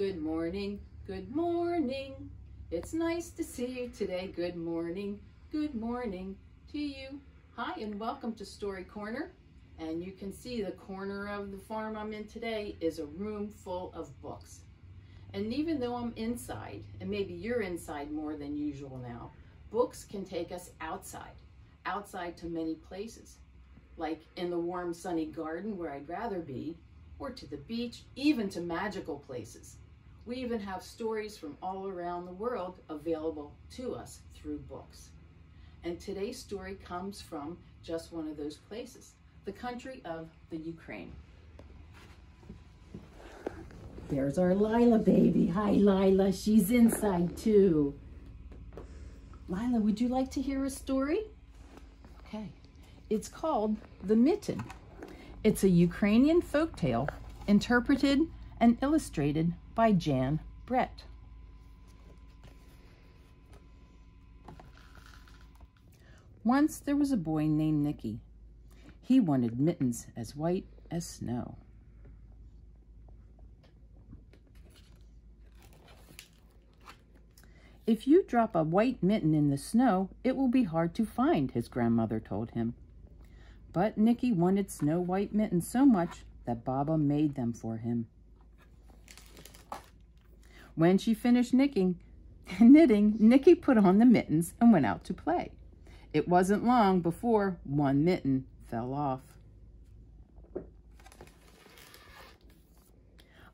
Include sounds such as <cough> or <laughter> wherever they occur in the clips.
Good morning, good morning. It's nice to see you today. Good morning, good morning to you. Hi and welcome to Story Corner. And you can see the corner of the farm I'm in today is a room full of books. And even though I'm inside, and maybe you're inside more than usual now, books can take us outside, outside to many places, like in the warm sunny garden where I'd rather be, or to the beach, even to magical places. We even have stories from all around the world available to us through books. And today's story comes from just one of those places, the country of the Ukraine. There's our Lila baby. Hi, Lila. She's inside too. Lila, would you like to hear a story? Okay. It's called The Mitten. It's a Ukrainian folk tale interpreted and illustrated by Jan Brett. Once there was a boy named Nicky. He wanted mittens as white as snow. If you drop a white mitten in the snow, it will be hard to find, his grandmother told him. But Nicky wanted snow white mittens so much that Baba made them for him. When she finished <laughs> knitting, knitting, Nicky put on the mittens and went out to play. It wasn't long before one mitten fell off.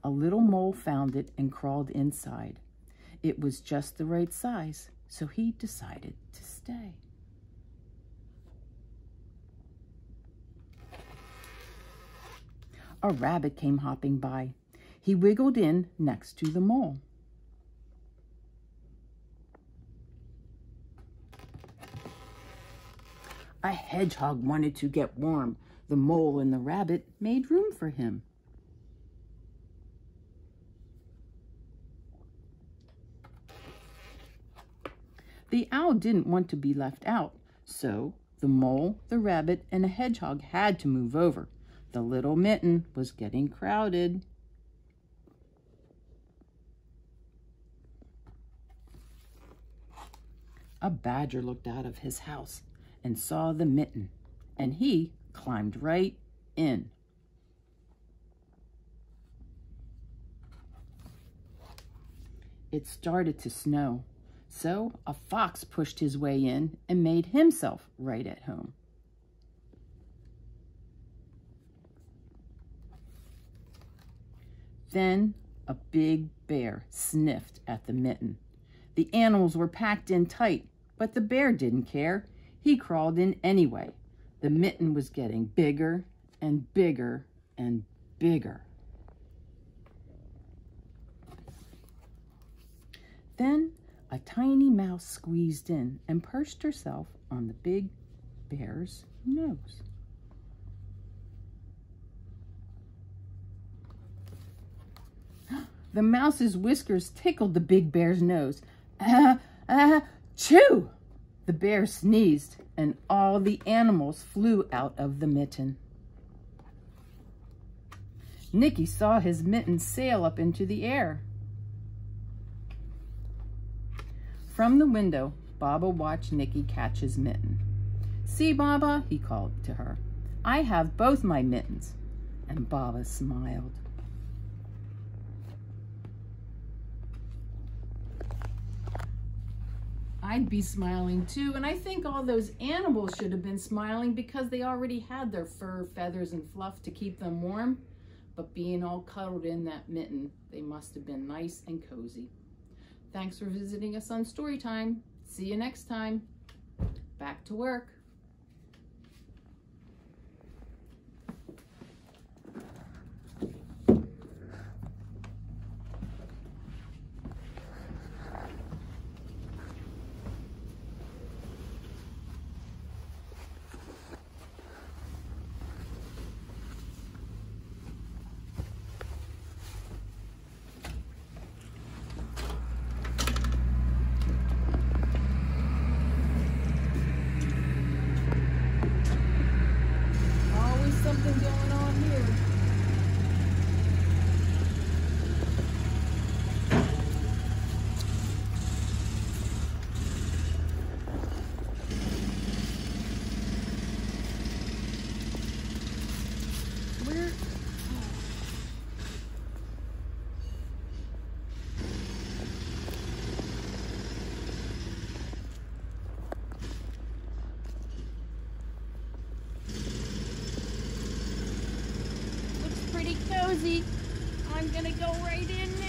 A little mole found it and crawled inside. It was just the right size, so he decided to stay. A rabbit came hopping by. He wiggled in next to the mole. A hedgehog wanted to get warm. The mole and the rabbit made room for him. The owl didn't want to be left out, so the mole, the rabbit, and the hedgehog had to move over. The little mitten was getting crowded. A badger looked out of his house and saw the mitten, and he climbed right in. It started to snow, so a fox pushed his way in and made himself right at home. Then a big bear sniffed at the mitten. The animals were packed in tight, but the bear didn't care. He crawled in anyway. The mitten was getting bigger and bigger and bigger. Then a tiny mouse squeezed in and perched herself on the big bear's nose. <gasps> The mouse's whiskers tickled the big bear's nose. <laughs> Ah, ah, chew! The bear sneezed, and all the animals flew out of the mitten. Nicky saw his mitten sail up into the air. From the window, Baba watched Nicky catch his mitten. See, Baba, he called to her. I have both my mittens. And Baba smiled. I'd be smiling too. And I think all those animals should have been smiling because they already had their fur, feathers, and fluff to keep them warm. But being all cuddled in that mitten, they must have been nice and cozy. Thanks for visiting us on Storytime. See you next time. Back to work. something going on here. Pretty cozy. I'm gonna go right in